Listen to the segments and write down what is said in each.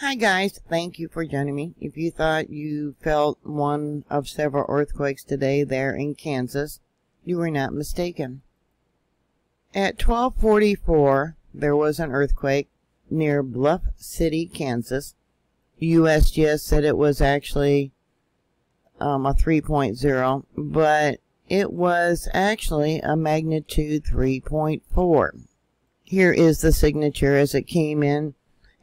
Hi guys, thank you for joining me. If you thought you felt one of several earthquakes today there in Kansas, you were not mistaken. At 1244, there was an earthquake near Bluff City, Kansas. USGS said it was actually um, a 3.0, but it was actually a magnitude 3.4. Here is the signature as it came in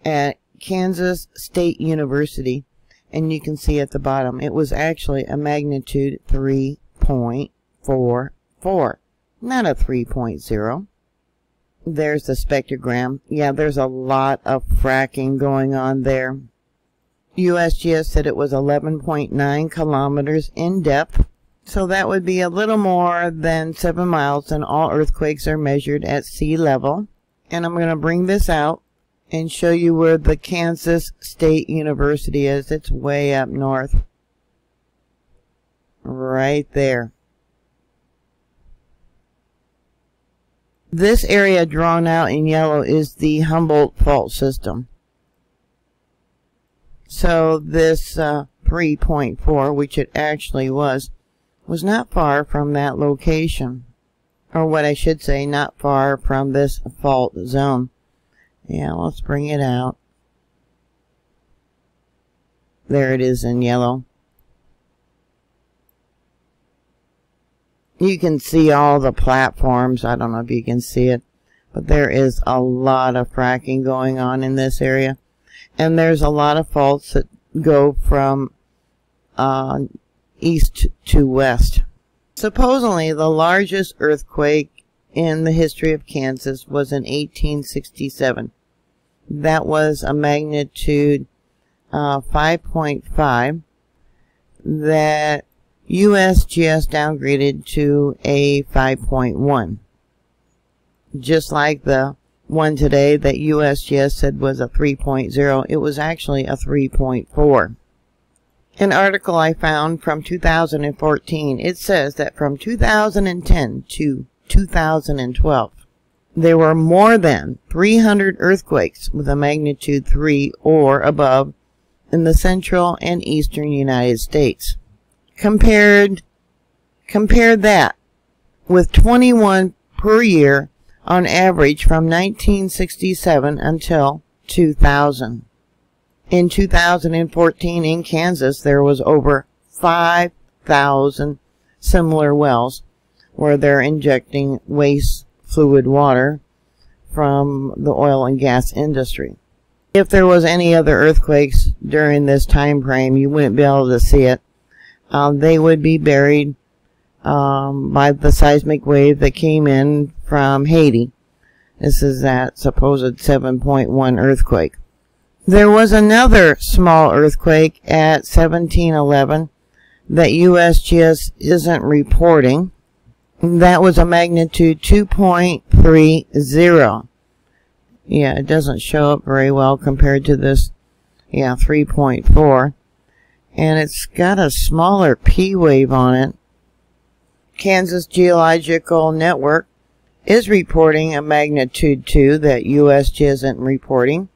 at Kansas State University, and you can see at the bottom, it was actually a magnitude 3.44, not a 3.0. There's the spectrogram. Yeah, there's a lot of fracking going on there. USGS said it was 11.9 kilometers in depth, so that would be a little more than 7 miles, and all earthquakes are measured at sea level. And I'm going to bring this out and show you where the Kansas State University is. It's way up north. Right there. This area drawn out in yellow is the Humboldt Fault System. So this uh, 3.4, which it actually was, was not far from that location. Or what I should say, not far from this fault zone. Yeah, let's bring it out. There it is in yellow. You can see all the platforms. I don't know if you can see it. But there is a lot of fracking going on in this area. And there's a lot of faults that go from uh, east to west. Supposedly, the largest earthquake in the history of Kansas was in 1867. That was a magnitude uh, 5.5 that USGS downgraded to a 5.1. Just like the one today that USGS said was a 3.0, it was actually a 3.4. An article I found from 2014, it says that from 2010 to 2012. There were more than 300 earthquakes with a magnitude 3 or above in the central and eastern United States. Compared, compare that with 21 per year on average from 1967 until 2000. In 2014 in Kansas, there was over 5,000 similar wells where they're injecting waste fluid water from the oil and gas industry. If there was any other earthquakes during this time frame, you wouldn't be able to see it. Um, they would be buried um, by the seismic wave that came in from Haiti. This is that supposed 7.1 earthquake. There was another small earthquake at 1711 that USGS isn't reporting. That was a magnitude 2.30. Yeah, it doesn't show up very well compared to this, yeah, 3.4. And it's got a smaller P wave on it. Kansas Geological Network is reporting a magnitude 2 that USG isn't reporting.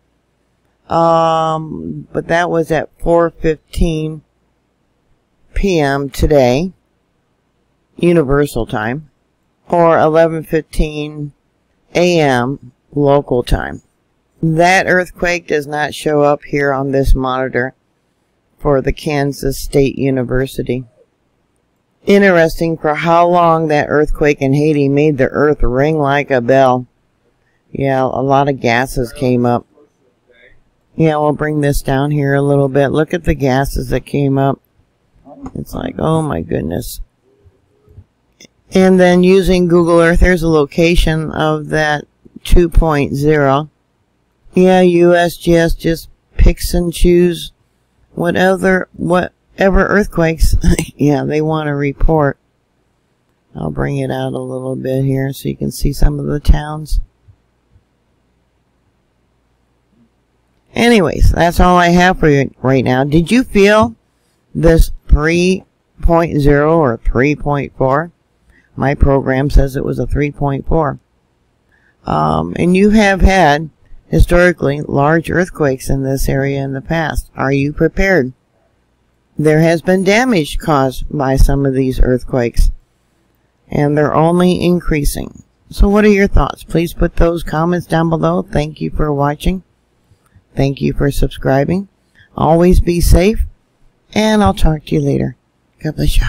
Um, but that was at 4.15 p.m. today. Universal Time, or 11:15 a.m. local time. That earthquake does not show up here on this monitor for the Kansas State University. Interesting for how long that earthquake in Haiti made the earth ring like a bell. Yeah, a lot of gases came up. Yeah, we'll bring this down here a little bit. Look at the gases that came up. It's like, oh my goodness. And then using Google Earth, there's a location of that 2.0. Yeah, USGS just picks and choose whatever, whatever earthquakes, yeah, they want to report. I'll bring it out a little bit here so you can see some of the towns. Anyways, that's all I have for you right now. Did you feel this 3.0 or 3.4? My program says it was a 3.4. Um, and you have had historically large earthquakes in this area in the past. Are you prepared? There has been damage caused by some of these earthquakes, and they're only increasing. So what are your thoughts? Please put those comments down below. Thank you for watching. Thank you for subscribing. Always be safe, and I'll talk to you later. God bless you.